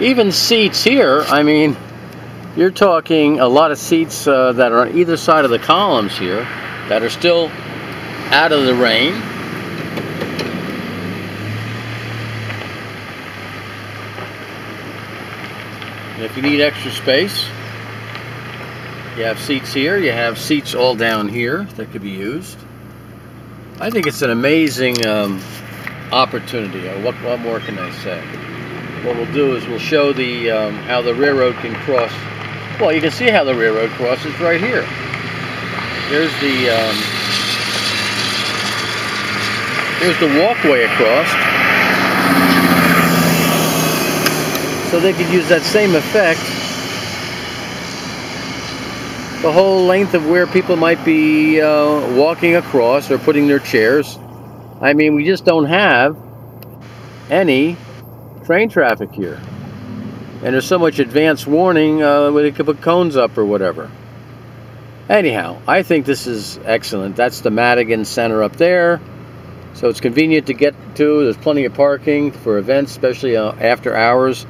even seats here, I mean, you're talking a lot of seats uh, that are on either side of the columns here that are still out of the rain. If you need extra space, you have seats here, you have seats all down here that could be used. I think it's an amazing um, opportunity. Uh, what, what more can I say? What we'll do is we'll show the um, how the railroad can cross. Well, you can see how the railroad crosses right here. There's the um, here's the walkway across. So they could use that same effect the whole length of where people might be uh, walking across or putting their chairs. I mean, we just don't have any train traffic here. And there's so much advance warning uh, they could put cones up or whatever. Anyhow, I think this is excellent. That's the Madigan Center up there. So it's convenient to get to. There's plenty of parking for events, especially uh, after hours.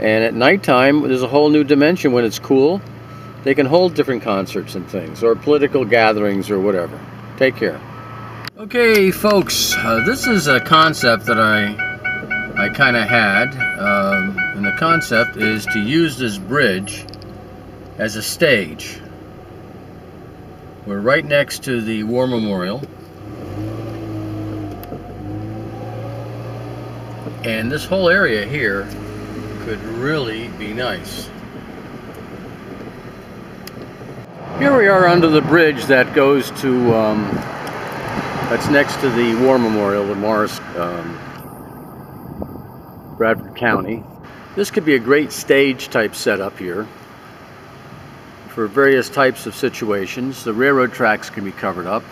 And at nighttime, there's a whole new dimension when it's cool. They can hold different concerts and things, or political gatherings or whatever. Take care. Okay, folks, uh, this is a concept that I I kind of had, um, and the concept is to use this bridge as a stage. We're right next to the War Memorial. And this whole area here could really be nice. Here we are under the bridge that goes to, um, that's next to the War Memorial, the Morris, um, Bradford County. This could be a great stage type setup here for various types of situations. The railroad tracks can be covered up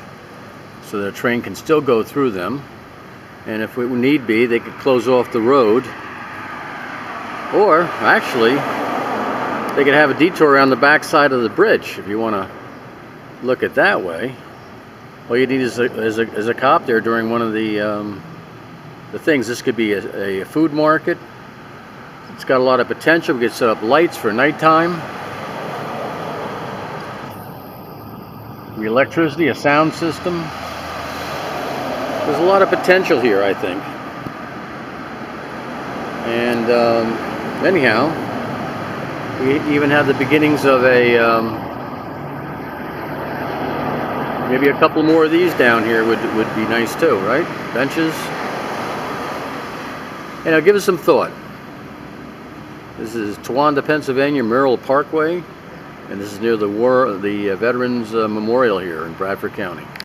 so that a train can still go through them. And if it need be, they could close off the road. Or, actually, they could have a detour around the back side of the bridge if you want to look at that way. All you need is a, is a, is a cop there during one of the um, the things. This could be a, a, food market. It's got a lot of potential. We could set up lights for nighttime. The electricity, a sound system. There's a lot of potential here, I think. And um, anyhow, we even have the beginnings of a um, maybe a couple more of these down here would would be nice too, right? Benches. And now give us some thought. This is Towanda, Pennsylvania, Merrill Parkway, and this is near the war, the uh, Veterans uh, Memorial here in Bradford County.